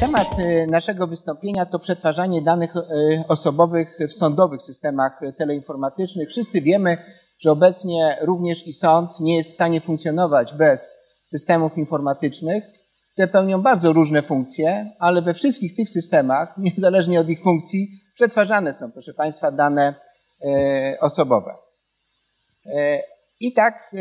Temat y, naszego wystąpienia to przetwarzanie danych y, osobowych w sądowych systemach teleinformatycznych. Wszyscy wiemy, że obecnie również i sąd nie jest w stanie funkcjonować bez systemów informatycznych, które pełnią bardzo różne funkcje, ale we wszystkich tych systemach, niezależnie od ich funkcji, przetwarzane są, proszę Państwa, dane y, osobowe. I tak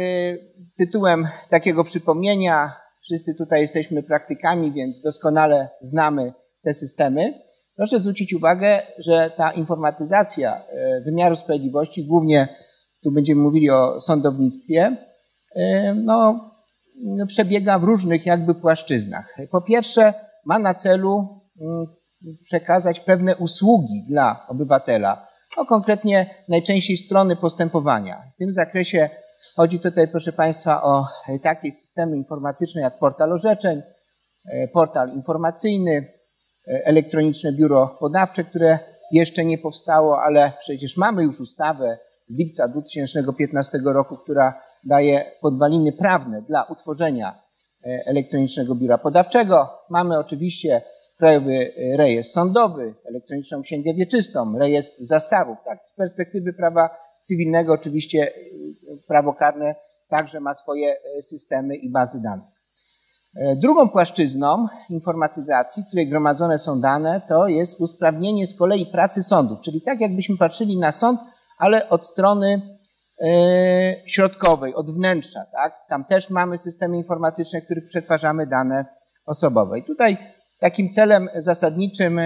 tytułem takiego przypomnienia Wszyscy tutaj jesteśmy praktykami, więc doskonale znamy te systemy. Proszę zwrócić uwagę, że ta informatyzacja e, wymiaru sprawiedliwości, głównie tu będziemy mówili o sądownictwie, e, no, no, przebiega w różnych jakby płaszczyznach. Po pierwsze, ma na celu mm, przekazać pewne usługi dla obywatela, no konkretnie najczęściej strony postępowania. W tym zakresie Chodzi tutaj, proszę Państwa, o takie systemy informatyczne jak portal orzeczeń, e, portal informacyjny, e, elektroniczne biuro podawcze, które jeszcze nie powstało, ale przecież mamy już ustawę z lipca 2015 roku, która daje podwaliny prawne dla utworzenia e, elektronicznego biura podawczego. Mamy oczywiście Krajowy Rejestr Sądowy, elektroniczną księgę wieczystą, rejestr zastawów. Tak, z perspektywy prawa cywilnego oczywiście prawo karne także ma swoje e, systemy i bazy danych. E, drugą płaszczyzną informatyzacji, w której gromadzone są dane, to jest usprawnienie z kolei pracy sądów, czyli tak jakbyśmy patrzyli na sąd, ale od strony e, środkowej, od wnętrza. Tak? Tam też mamy systemy informatyczne, w których przetwarzamy dane osobowe. I tutaj takim celem zasadniczym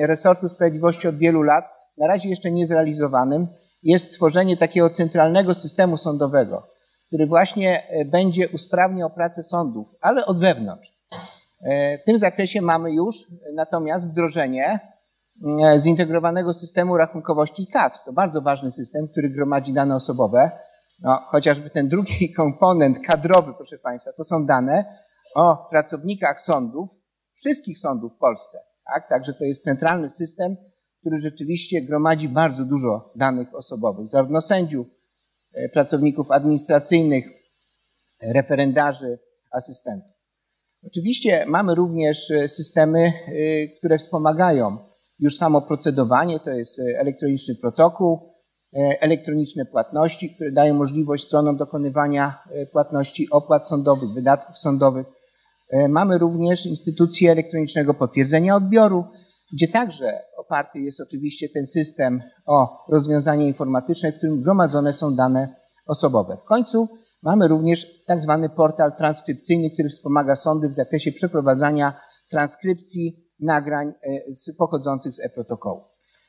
resortu sprawiedliwości od wielu lat, na razie jeszcze niezrealizowanym, jest tworzenie takiego centralnego systemu sądowego, który właśnie e, będzie usprawniał pracę sądów, ale od wewnątrz. E, w tym zakresie mamy już natomiast wdrożenie e, zintegrowanego systemu rachunkowości kadr. To bardzo ważny system, który gromadzi dane osobowe. No, chociażby ten drugi komponent kadrowy, proszę Państwa, to są dane o pracownikach sądów, wszystkich sądów w Polsce. Tak? Także to jest centralny system, który rzeczywiście gromadzi bardzo dużo danych osobowych, zarówno sędziów, e, pracowników administracyjnych, referendarzy, asystentów. Oczywiście mamy również e, systemy, e, które wspomagają już samo procedowanie, to jest elektroniczny protokół, elektroniczne płatności, które dają możliwość stronom dokonywania płatności opłat sądowych, wydatków sądowych. Mamy również instytucję elektronicznego potwierdzenia odbioru, gdzie także oparty jest oczywiście ten system o rozwiązanie informatyczne, w którym gromadzone są dane osobowe. W końcu mamy również tak zwany portal transkrypcyjny, który wspomaga sądy w zakresie przeprowadzania transkrypcji nagrań e, pochodzących z e-protokołu.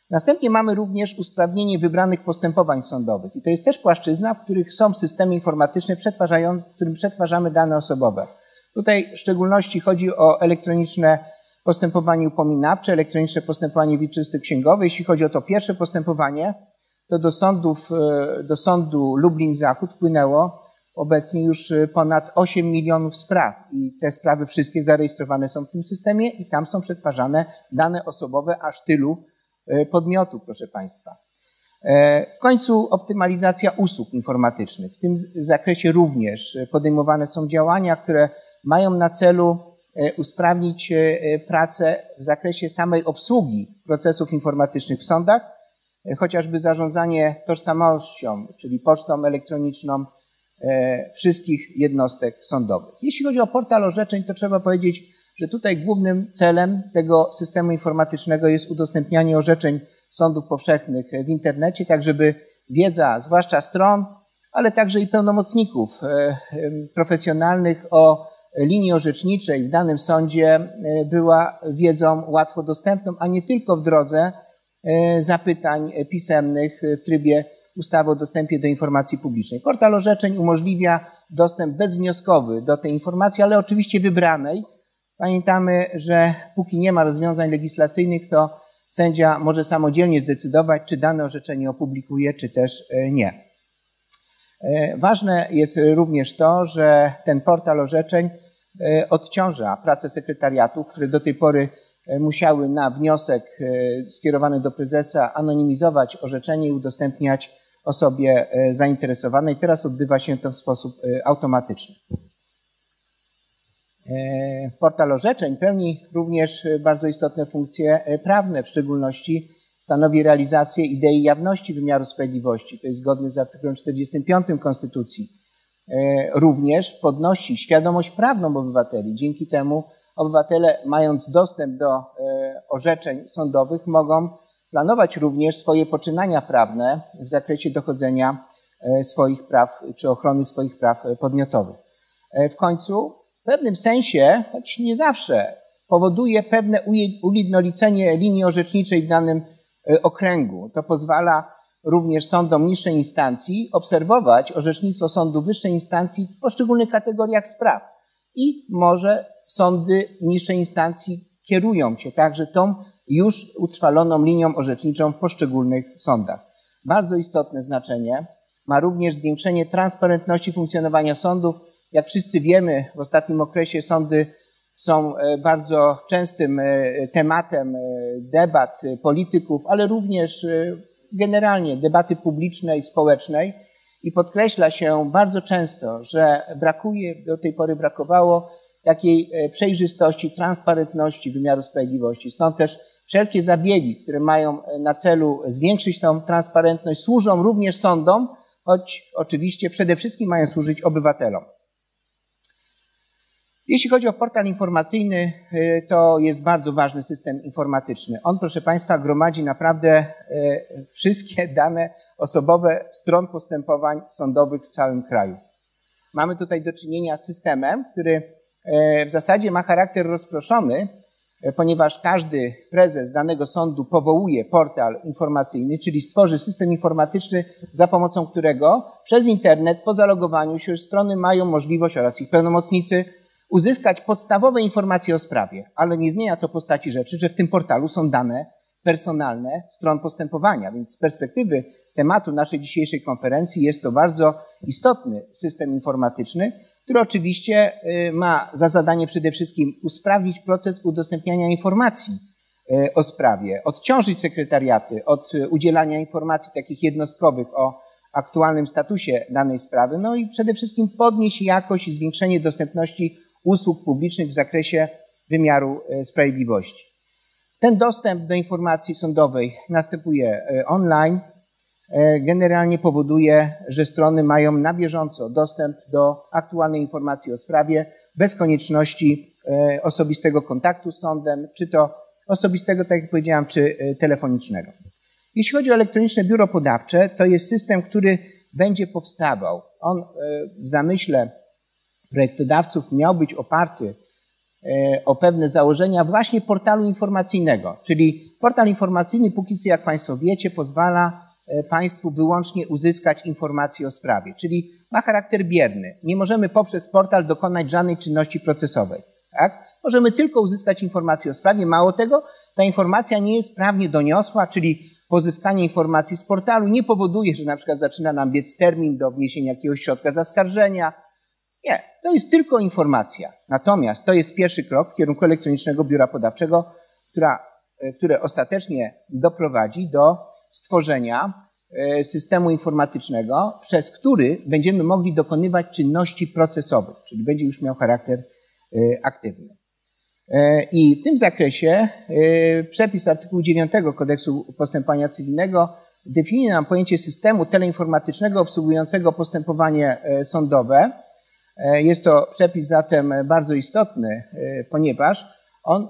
Następnie mamy również usprawnienie wybranych postępowań sądowych. I to jest też płaszczyzna, w których są systemy informatyczne, w którym przetwarzamy dane osobowe. Tutaj w szczególności chodzi o elektroniczne postępowanie upominawcze, elektroniczne postępowanie wieczyste księgowe. Jeśli chodzi o to pierwsze postępowanie, to do, sądów, e, do sądu Lublin-Zachód wpłynęło obecnie już e, ponad 8 milionów spraw i te sprawy wszystkie zarejestrowane są w tym systemie i tam są przetwarzane dane osobowe aż tylu e, podmiotów, proszę Państwa. W końcu optymalizacja usług informatycznych. W tym zakresie również podejmowane są działania, które mają na celu usprawnić e, e, pracę w zakresie samej obsługi procesów informatycznych w sądach, chociażby zarządzanie tożsamością, czyli pocztą elektroniczną wszystkich jednostek sądowych. Jeśli chodzi o portal orzeczeń, to trzeba powiedzieć, że tutaj głównym celem tego systemu informatycznego jest udostępnianie orzeczeń sądów powszechnych w internecie, tak żeby wiedza, zwłaszcza stron, ale także i pełnomocników profesjonalnych o linii orzeczniczej w danym sądzie e, była wiedzą łatwo dostępną, a nie tylko w drodze e, zapytań pisemnych w trybie ustawy o dostępie do informacji publicznej. Portal orzeczeń umożliwia dostęp bezwnioskowy do tej informacji, ale oczywiście wybranej. Pamiętamy, że póki nie ma rozwiązań legislacyjnych, to sędzia może samodzielnie zdecydować, czy dane orzeczenie opublikuje, czy też e, nie. Ważne jest również to, że ten portal orzeczeń odciąża pracę sekretariatów, które do tej pory e, musiały na wniosek skierowany do prezesa anonimizować orzeczenie i udostępniać osobie zainteresowanej. Teraz odbywa się to w sposób automatyczny. Portal orzeczeń pełni również bardzo istotne funkcje prawne, w szczególności stanowi realizację idei jawności wymiaru sprawiedliwości. To jest zgodne z artykułem 45 Konstytucji. Również podnosi świadomość prawną obywateli. Dzięki temu obywatele, mając dostęp do orzeczeń sądowych, mogą planować również swoje poczynania prawne w zakresie dochodzenia e, swoich praw czy ochrony swoich praw podmiotowych. E, w końcu, w pewnym sensie, choć nie zawsze, powoduje pewne ujednolicenie linii orzeczniczej w danym e, okręgu. To pozwala również sądom niższej instancji obserwować orzecznictwo sądu wyższej instancji w poszczególnych kategoriach spraw. I może sądy niższej instancji kierują się także tą już utrwaloną linią orzeczniczą w poszczególnych sądach. Bardzo istotne znaczenie ma również zwiększenie transparentności funkcjonowania sądów. Jak wszyscy wiemy, w ostatnim okresie sądy są e, bardzo częstym e, tematem e, debat polityków, ale również generalnie debaty publicznej i społecznej. I podkreśla się bardzo często, że brakuje, do tej pory brakowało takiej przejrzystości, transparentności wymiaru sprawiedliwości. Stąd też Wszelkie zabiegi, które mają e, na celu zwiększyć tą transparentność, służą również sądom, choć oczywiście przede wszystkim mają służyć obywatelom. Jeśli chodzi o portal informacyjny, e, to jest bardzo ważny system informatyczny. On, proszę Państwa, gromadzi naprawdę e, wszystkie dane osobowe stron postępowań sądowych w całym kraju. Mamy tutaj do czynienia z systemem, który w zasadzie ma charakter rozproszony, ponieważ każdy prezes danego sądu powołuje portal informacyjny, czyli stworzy system informatyczny, za pomocą którego przez internet po zalogowaniu się strony mają możliwość oraz ich pełnomocnicy uzyskać podstawowe informacje o sprawie, ale nie zmienia to postaci rzeczy, że w tym portalu są dane personalne stron postępowania, więc z perspektywy tematu naszej dzisiejszej konferencji jest to bardzo istotny system informatyczny, który oczywiście y, ma za zadanie przede wszystkim usprawnić proces udostępniania informacji y, o sprawie, odciążyć sekretariaty od udzielania informacji takich jednostkowych o aktualnym statusie danej sprawy, no i przede wszystkim podnieść jakość i zwiększenie dostępności usług publicznych w zakresie wymiaru y, sprawiedliwości. Ten dostęp do informacji sądowej następuje online, E, generalnie powoduje, że strony mają na bieżąco dostęp do aktualnej informacji o sprawie bez konieczności e, osobistego kontaktu z sądem, czy to osobistego, tak jak powiedziałam, czy e, telefonicznego. Jeśli chodzi o elektroniczne biuro podawcze, to jest system, który będzie powstawał. On w zamyśle projektodawców miał być oparty o pewne założenia właśnie portalu informacyjnego. Czyli portal informacyjny, póki co, jak Państwo wiecie, pozwala E, państwu wyłącznie uzyskać informacje o sprawie, czyli ma charakter bierny. Nie możemy poprzez portal dokonać żadnej czynności procesowej. Tak? Możemy tylko uzyskać informacje o sprawie. Mało tego, ta informacja nie jest prawnie doniosła, czyli pozyskanie informacji z portalu nie powoduje, że na przykład zaczyna nam biec termin do wniesienia jakiegoś środka zaskarżenia. Nie, to jest tylko informacja. Natomiast to jest pierwszy krok w kierunku elektronicznego biura podawczego, która, e, które ostatecznie doprowadzi do stworzenia e, systemu informatycznego, przez który będziemy mogli dokonywać czynności procesowych, czyli będzie już miał charakter e, aktywny. I w tym zakresie przepis artykułu 9 kodeksu postępowania cywilnego definiuje nam pojęcie systemu teleinformatycznego obsługującego postępowanie sądowe. Jest to przepis zatem bardzo istotny, ponieważ on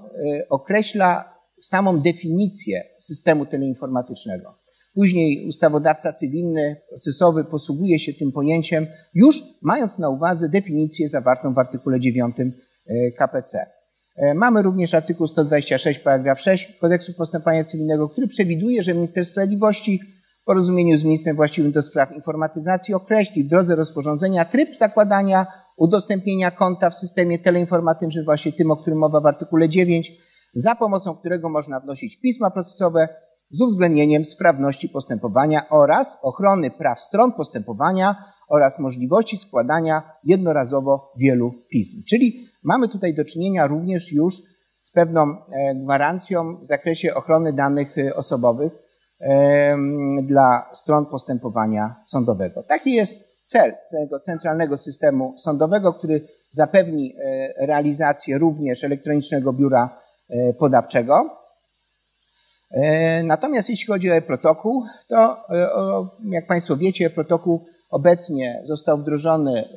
określa samą definicję systemu teleinformatycznego. Później ustawodawca cywilny, procesowy posługuje się tym pojęciem, już mając na uwadze definicję zawartą w artykule 9 e, KPC. E, mamy również artykuł 126, paragraf 6 Kodeksu Postępowania Cywilnego, który przewiduje, że minister sprawiedliwości w porozumieniu z ministrem właściwym do spraw informatyzacji określi w drodze rozporządzenia tryb zakładania, udostępnienia konta w systemie teleinformatycznym, właśnie tym, o którym mowa w artykule 9, za pomocą którego można wnosić pisma procesowe z uwzględnieniem sprawności postępowania oraz ochrony praw stron postępowania oraz możliwości składania jednorazowo wielu pism. Czyli mamy tutaj do czynienia również już z pewną e, gwarancją w zakresie ochrony danych e, osobowych dla stron postępowania sądowego. Taki jest cel tego centralnego systemu sądowego, który zapewni realizację również elektronicznego biura podawczego. Natomiast jeśli chodzi o e-protokół, to jak Państwo wiecie, protokół obecnie został wdrożony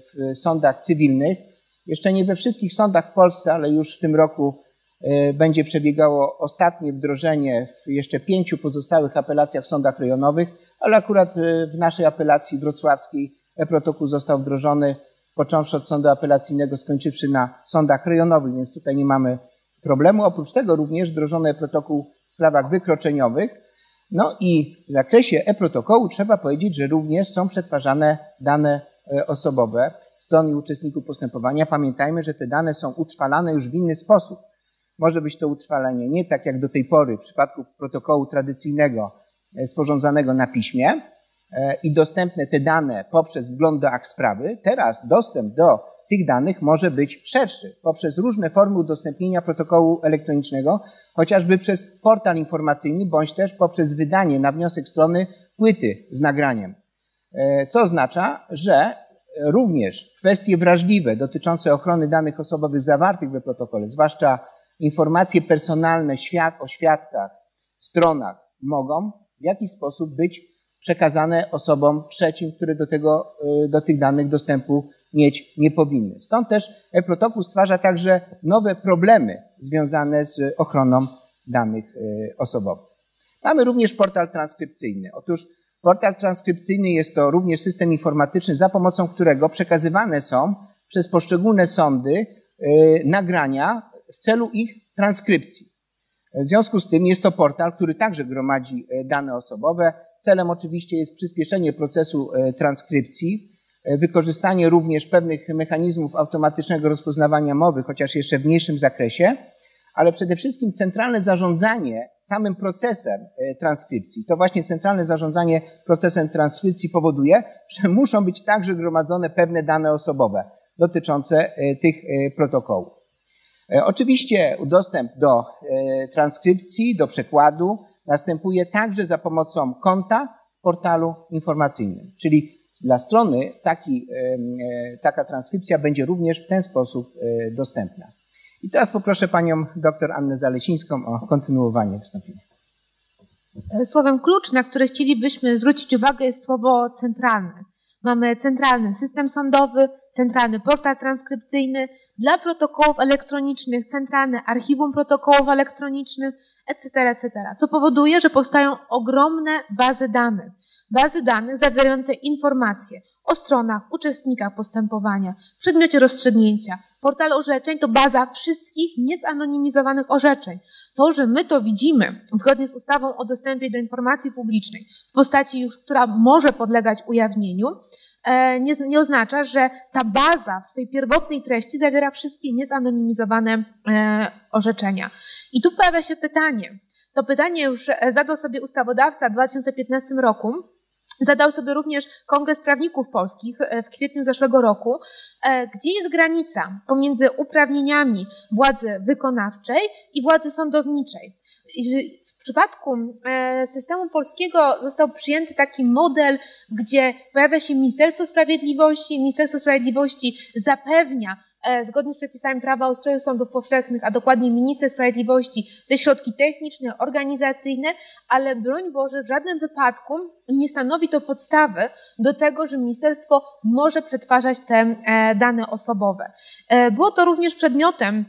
w sądach cywilnych. Jeszcze nie we wszystkich sądach w Polsce, ale już w tym roku E, będzie przebiegało ostatnie wdrożenie w jeszcze pięciu pozostałych apelacjach w sądach rejonowych, ale akurat e, w naszej apelacji wrocławskiej e-protokół został wdrożony, począwszy od sądu apelacyjnego, skończywszy na sądach rejonowych, więc tutaj nie mamy problemu. Oprócz tego również wdrożono e-protokół w sprawach wykroczeniowych. No i w zakresie e-protokołu trzeba powiedzieć, że również są przetwarzane dane e, osobowe stron i uczestników postępowania. Pamiętajmy, że te dane są utrwalane już w inny sposób. Może być to utrwalenie nie tak jak do tej pory w przypadku protokołu tradycyjnego sporządzanego na piśmie e, i dostępne te dane poprzez wgląd do akt sprawy. Teraz dostęp do tych danych może być szerszy poprzez różne formy udostępnienia protokołu elektronicznego, chociażby przez portal informacyjny, bądź też poprzez wydanie na wniosek strony płyty z nagraniem. E, co oznacza, że również kwestie wrażliwe dotyczące ochrony danych osobowych zawartych we protokole, zwłaszcza informacje personalne świat, o świadkach, stronach mogą w jakiś sposób być przekazane osobom trzecim, które do, tego, y, do tych danych dostępu mieć nie powinny. Stąd też e-protokół stwarza także nowe problemy związane z ochroną danych y, osobowych. Mamy również portal transkrypcyjny. Otóż portal transkrypcyjny jest to również system informatyczny, za pomocą którego przekazywane są przez poszczególne sądy y, nagrania w celu ich transkrypcji. W związku z tym jest to portal, który także gromadzi e, dane osobowe. Celem oczywiście jest przyspieszenie procesu e, transkrypcji, e, wykorzystanie również pewnych mechanizmów automatycznego rozpoznawania mowy, chociaż jeszcze w mniejszym zakresie, ale przede wszystkim centralne zarządzanie samym procesem transkrypcji. To właśnie centralne zarządzanie procesem transkrypcji powoduje, że muszą być także gromadzone pewne dane osobowe dotyczące tych protokołów. E, oczywiście dostęp do e, transkrypcji, do przekładu następuje także za pomocą konta w portalu informacyjnym, czyli dla strony taki, e, taka transkrypcja będzie również w ten sposób dostępna. I teraz poproszę panią dr Annę Zalesińską o kontynuowanie wystąpienia. Słowem klucz, na które chcielibyśmy zwrócić uwagę, jest słowo centralne. Mamy centralny system sądowy, centralny portal transkrypcyjny, dla protokołów elektronicznych centralne archiwum protokołów elektronicznych, etc., etc., co powoduje, że powstają ogromne bazy danych. Bazy danych zawierające informacje o stronach, uczestnikach postępowania, przedmiocie rozstrzygnięcia. Portal orzeczeń to baza wszystkich niezanonimizowanych orzeczeń. To, że my to widzimy zgodnie z ustawą o dostępie do informacji publicznej w postaci już, która może podlegać ujawnieniu, e, nie, nie, oznacza, że ta baza w swojej pierwotnej treści zawiera wszystkie niezanonimizowane e, orzeczenia. I tu pojawia się pytanie. To pytanie już e, zadał sobie ustawodawca w 2015 roku, Zadał sobie również Kongres Prawników Polskich e, w kwietniu zeszłego roku, e, gdzie jest granica pomiędzy uprawnieniami władzy wykonawczej i władzy sądowniczej. W przypadku e, systemu polskiego został przyjęty taki model, gdzie pojawia się Ministerstwo Sprawiedliwości. Ministerstwo Sprawiedliwości zapewnia zgodnie z przepisami prawa o ustroju sądów powszechnych, a dokładnie minister sprawiedliwości, te środki techniczne, organizacyjne, ale broń Boże, w żadnym wypadku nie stanowi to podstawy do tego, że ministerstwo może przetwarzać te e, dane osobowe. E, było to również przedmiotem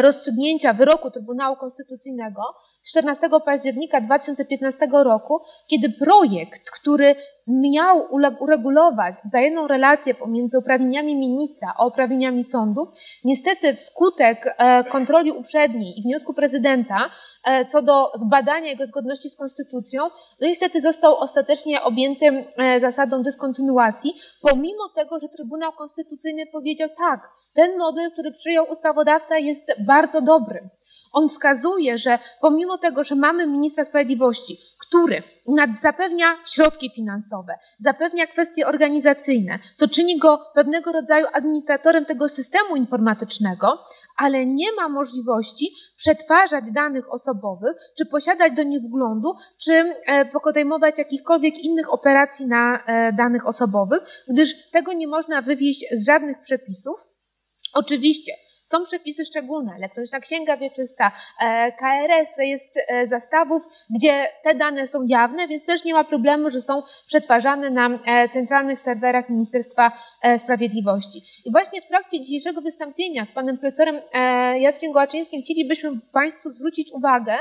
rozstrzygnięcia wyroku Trybunału Konstytucyjnego 14 października 2015 roku, kiedy projekt, który miał uregulować wzajemną relację pomiędzy uprawnieniami ministra a uprawnieniami sądów, niestety wskutek e, kontroli uprzedniej i wniosku prezydenta e, co do zbadania jego zgodności z konstytucją, no niestety został ostatecznie objęty e, zasadą dyskontynuacji, pomimo tego, że Trybunał Konstytucyjny powiedział tak, ten model, który przyjął ustawodawca jest bardzo dobry. On wskazuje, że pomimo tego, że mamy ministra sprawiedliwości, który zapewnia środki finansowe, zapewnia kwestie organizacyjne, co czyni go pewnego rodzaju administratorem tego systemu informatycznego, ale nie ma możliwości przetwarzać danych osobowych, czy posiadać do nich wglądu, czy e, podejmować jakichkolwiek innych operacji na e, danych osobowych, gdyż tego nie można wywieźć z żadnych przepisów, Oczywiście są przepisy szczególne, elektroniczna księga wieczysta, e, KRS, rejestr e, zastawów, gdzie te dane są jawne, więc też nie ma problemu, że są przetwarzane na e, centralnych serwerach Ministerstwa Sprawiedliwości. I właśnie w trakcie dzisiejszego wystąpienia z panem profesorem Jackiem Gołaczyńskim chcielibyśmy Państwu zwrócić uwagę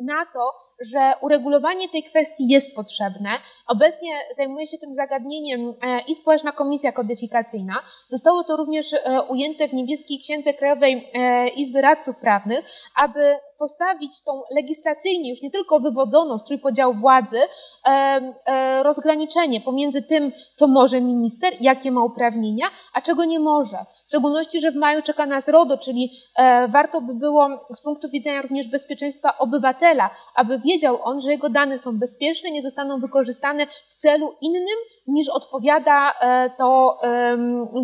na to, że uregulowanie tej kwestii jest potrzebne. Obecnie zajmuje się tym zagadnieniem e, i Społeczna Komisja Kodyfikacyjna. Zostało to również e, ujęte w niebieskiej księdze Krajowej e, Izby Radców Prawnych, aby postawić tą legislacyjnie, już nie tylko wywodzoną z trójpodziału władzy, rozgraniczenie pomiędzy tym, co może minister, jakie ma uprawnienia, a czego nie może. W szczególności, że w maju czeka nas RODO, czyli warto by było z punktu widzenia również bezpieczeństwa obywatela, aby wiedział on, że jego dane są bezpieczne, nie zostaną wykorzystane w celu innym niż odpowiada e, to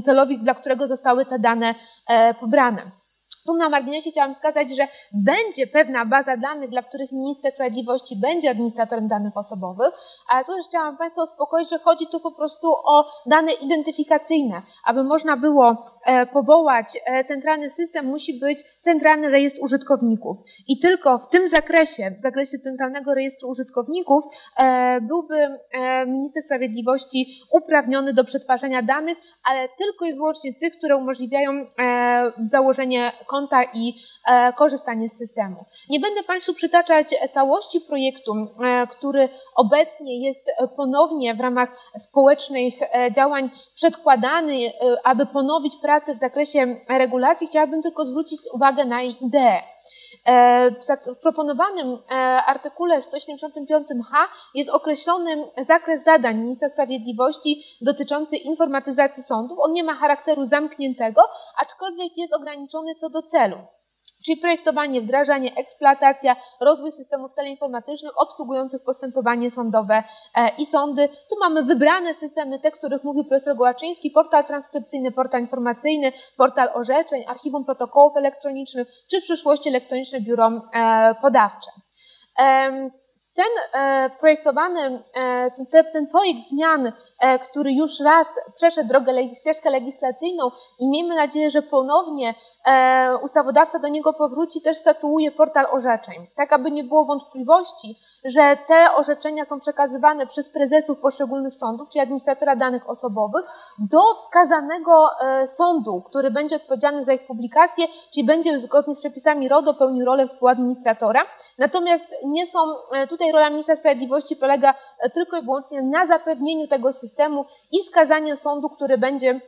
celowi, dla którego zostały te dane e, pobrane. Tu na marginesie chciałam wskazać, że będzie pewna baza danych, dla których minister sprawiedliwości będzie administratorem danych osobowych, ale tu też chciałam Państwa uspokoić, że chodzi tu po prostu o dane identyfikacyjne. Aby można było powołać e, centralny system, musi być centralny rejestr użytkowników. I tylko w tym zakresie, w zakresie centralnego rejestru użytkowników, e, byłby minister sprawiedliwości uprawniony do przetwarzania danych, ale tylko i wyłącznie tych, które umożliwiają założenie konta i e, korzystanie z systemu. Nie będę Państwu przytaczać całości projektu, e, który obecnie jest ponownie w ramach społecznych e, działań przedkładany, aby ponowić w zakresie regulacji. Chciałabym tylko zwrócić uwagę na jej ideę. W proponowanym artykule 175h jest określony zakres zadań ministra sprawiedliwości dotyczący informatyzacji sądów. On nie ma charakteru zamkniętego, aczkolwiek jest ograniczony co do celu czyli projektowanie, wdrażanie, eksploatacja, rozwój systemów teleinformatycznych obsługujących postępowanie sądowe e, i sądy. Tu mamy wybrane systemy, te, których mówił profesor Gołaczyński, portal transkrypcyjny, portal informacyjny, portal orzeczeń, archiwum protokołów elektronicznych, czy w przyszłości elektroniczne biuro e, podawcze. Ten e, projektowany, e, ten projekt zmian, e, który już raz przeszedł drogę, ścieżkę legislacyjną i miejmy nadzieję, że ponownie ustawodawca do niego powróci, też statuuje portal orzeczeń, tak aby nie było wątpliwości, że te orzeczenia są przekazywane przez prezesów poszczególnych sądów, czyli administratora danych osobowych, do wskazanego sądu, który będzie odpowiedzialny za ich publikację, czyli będzie zgodnie z przepisami RODO pełnił rolę współadministratora. Natomiast nie są tutaj tutaj rola ministra sprawiedliwości polega e, tylko i wyłącznie na zapewnieniu tego systemu i wskazaniu sądu, który będzie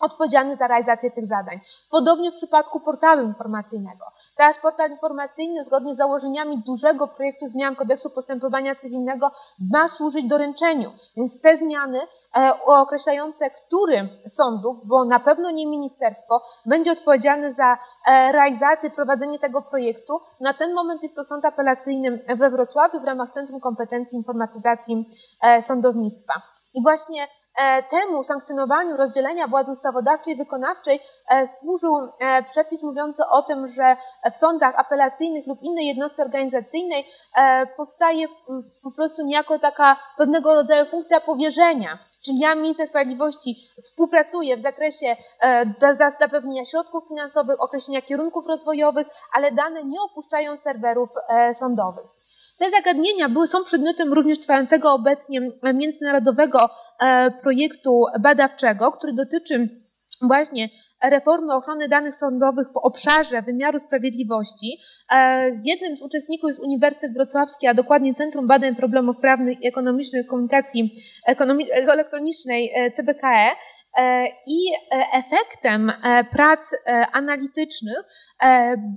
odpowiedzialny za realizację tych zadań. Podobnie w przypadku portalu informacyjnego. Teraz portal informacyjny, zgodnie z założeniami dużego projektu zmian kodeksu postępowania cywilnego, ma służyć doręczeniu. Więc te zmiany e, określające, który sądów, bo na pewno nie ministerstwo, będzie odpowiedzialny za e, realizację, prowadzenie tego projektu. Na ten moment jest to sąd apelacyjny we Wrocławiu w ramach Centrum Kompetencji Informatyzacji e, Sądownictwa. I właśnie E, temu sankcjonowaniu rozdzielenia władzy ustawodawczej i wykonawczej e, służył e, przepis mówiący o tym, że w sądach apelacyjnych lub innej jednostce organizacyjnej powstaje po prostu niejako taka pewnego rodzaju funkcja powierzenia. Czyli ja, minister sprawiedliwości, współpracuję w zakresie zapewnienia środków finansowych, określenia kierunków rozwojowych, ale dane nie opuszczają serwerów sądowych. Te zagadnienia były, są przedmiotem również trwającego obecnie międzynarodowego e, projektu badawczego, który dotyczy właśnie reformy ochrony danych sądowych w obszarze wymiaru sprawiedliwości. E, jednym z uczestników jest Uniwersytet Wrocławski, a dokładnie Centrum Badań Problemów Prawnych i Ekonomicznych Komunikacji Elektronicznej e, CBKE. I efektem prac analitycznych E,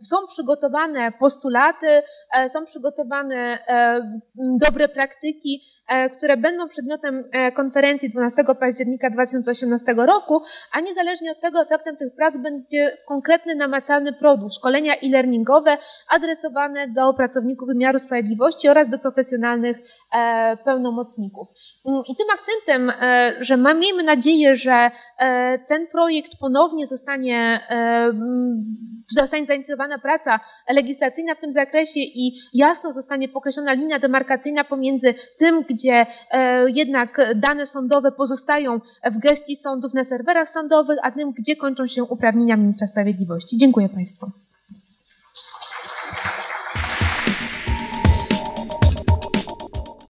są przygotowane postulaty, e, są przygotowane e, dobre praktyki, które będą przedmiotem konferencji 12 października 2018 roku, a niezależnie od tego efektem tych prac będzie konkretny, namacalny produkt, szkolenia e-learningowe adresowane do pracowników wymiaru sprawiedliwości oraz do profesjonalnych pełnomocników. Mm, I tym akcentem, e, że miejmy nadzieję, że e, ten projekt ponownie zostanie, e, zostanie zainicjowana praca legislacyjna w tym zakresie i jasno zostanie pokreślona linia demarkacyjna pomiędzy tym, gdzie jednak dane sądowe pozostają w gestii sądów na serwerach sądowych, a tym, gdzie kończą się uprawnienia ministra sprawiedliwości. Dziękuję Państwu.